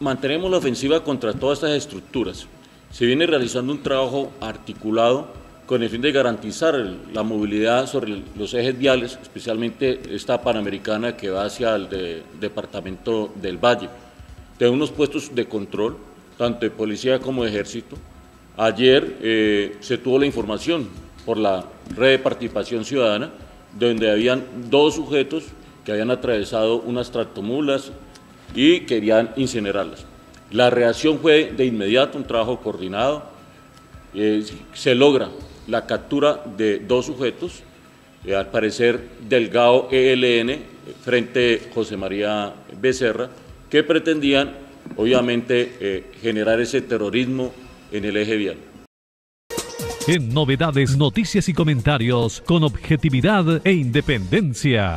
mantenemos la ofensiva contra todas estas estructuras. Se viene realizando un trabajo articulado con el fin de garantizar la movilidad sobre los ejes viales, especialmente esta panamericana que va hacia el departamento del Valle. De unos puestos de control, tanto de policía como de ejército. Ayer eh, se tuvo la información por la red de participación ciudadana, donde habían dos sujetos que habían atravesado unas tractomulas y querían incinerarlas. La reacción fue de inmediato, un trabajo coordinado. Eh, se logra la captura de dos sujetos, eh, al parecer Delgado ELN frente a José María Becerra, que pretendían obviamente eh, generar ese terrorismo en el eje vial. En novedades, noticias y comentarios con objetividad e independencia.